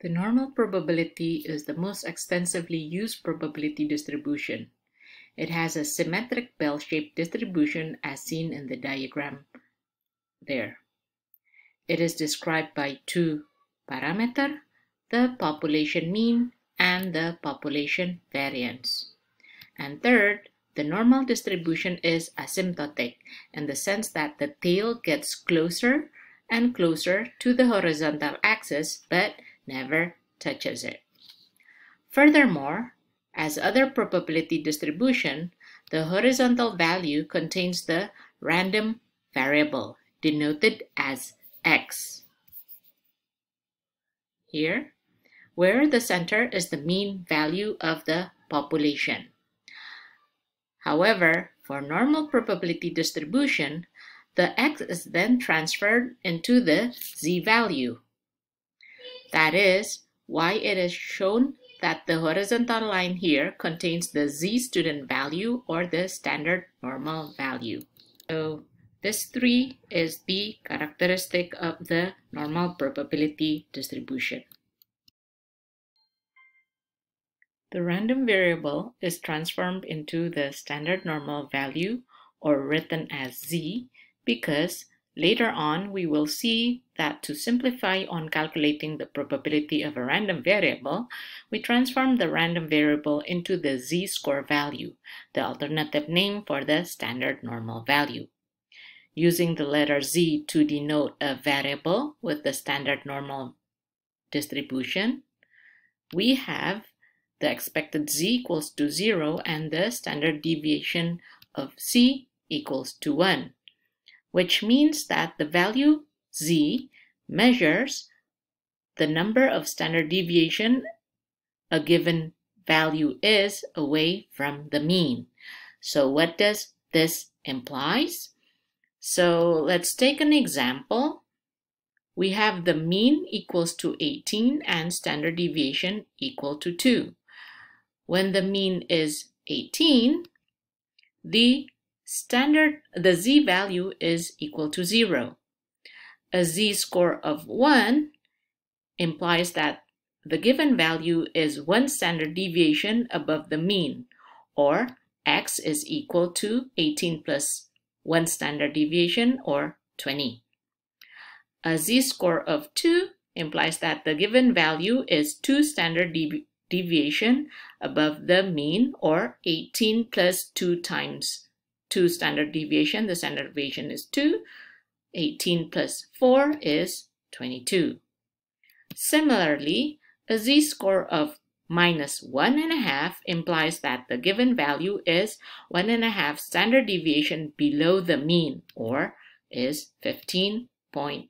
The normal probability is the most extensively used probability distribution. It has a symmetric bell-shaped distribution as seen in the diagram there. It is described by two parameters, the population mean and the population variance. And third, the normal distribution is asymptotic in the sense that the tail gets closer and closer to the horizontal axis but never touches it. Furthermore, as other probability distribution, the horizontal value contains the random variable denoted as x. Here, where the center is the mean value of the population. However, for normal probability distribution, the x is then transferred into the z-value. That is why it is shown that the horizontal line here contains the z student value or the standard normal value. So this 3 is the characteristic of the normal probability distribution. The random variable is transformed into the standard normal value or written as z because Later on, we will see that to simplify on calculating the probability of a random variable, we transform the random variable into the z-score value, the alternative name for the standard normal value. Using the letter z to denote a variable with the standard normal distribution, we have the expected z equals to 0 and the standard deviation of z equals to 1 which means that the value z measures the number of standard deviation a given value is away from the mean. So what does this implies? So let's take an example. We have the mean equals to 18 and standard deviation equal to 2. When the mean is 18, the standard, the z value is equal to 0. A z-score of 1 implies that the given value is one standard deviation above the mean, or x is equal to 18 plus 1 standard deviation, or 20. A z-score of 2 implies that the given value is 2 standard devi deviation above the mean, or 18 plus 2 times 2 standard deviation. The standard deviation is 2. 18 plus 4 is 22. Similarly, a z-score of minus 1.5 implies that the given value is 1.5 standard deviation below the mean, or is 15.5.